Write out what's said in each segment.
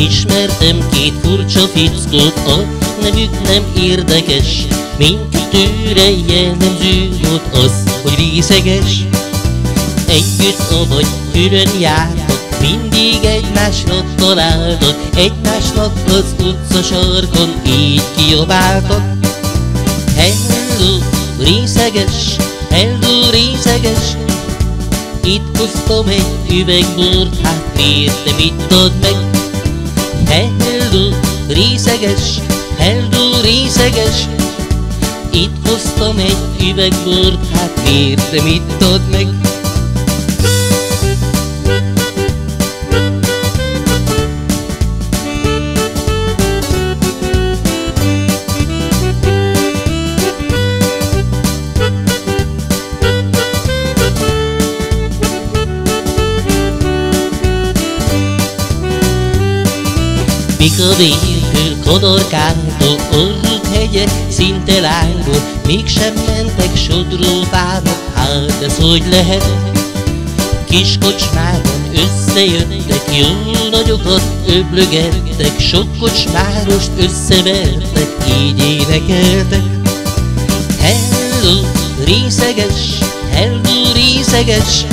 Ismertem két furcsa fickót, a nevük nem érdekes. Mindkettőre jellemző volt az, hogy részeges. Együtt vagy külön jártak, mindig egymásra találtak. Egymásnak az utca sarkon így kiabáltak. Hello, részeges, hello, részeges. Itt hoztam egy üveg bort, hát miért nem ittad meg? Részeges, hello, részeges Itt hoztam egy üveg bort, hát miért nem ittad meg? Mika vértől, kodorkától, orruk hegye, szinte lángol, mégsem mentek sodrófába, hát ez hogy lehet? Kis kocsmában összejöttek, jó nagyokat öblögettek, sok kocsmárost összevertek, így énekeltek. Hello, részeges, hello, részeges,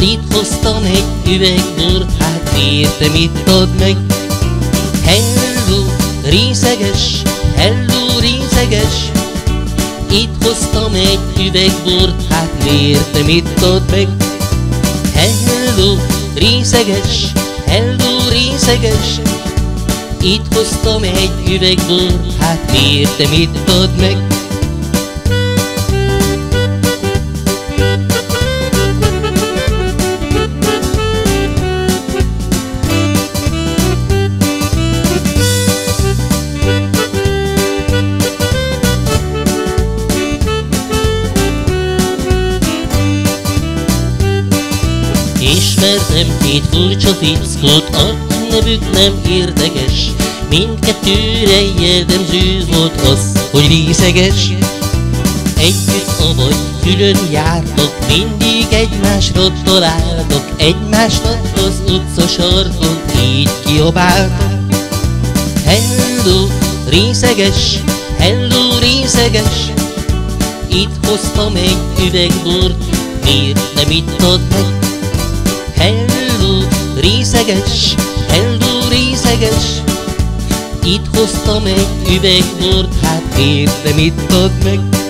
itt hoztam egy üveg hát miért nem ittad meg? Részeges, hello, részeges Itt hoztam egy üveg bort, hát miért nem ittad meg? Hello, részeges, hello, részeges Itt hoztam egy üveg bort, hát miért nem ittad meg? Ismertem két furcsa fickót, a nevük nem érdekes Mindkettőre jellemző volt az, hogy részeges. Együtt avagy külön jártok, mindig egymásra találtok. Egymásnak az utca sarkon így kiabáltok. Hello, részeges, hello, részeges. Itt hoztam egy üveg bort, miért nem ittad meg? Hello, részeges, hello, részeges Itt hoztam egy üveg bort, hát miért nem ittad meg?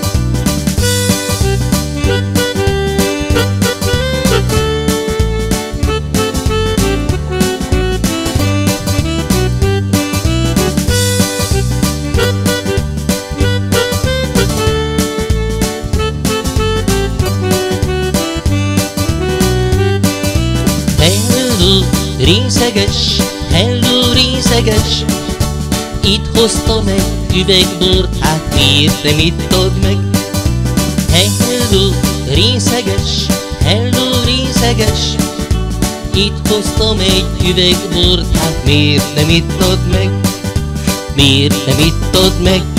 Részeges, hello, részeges Itt hoztam egy üveg bort, hát miért nem ittad meg? Hello, részeges, hello, részeges Itt hoztam egy üveg bort, hát miért nem ittad meg? Miért nem ittad meg?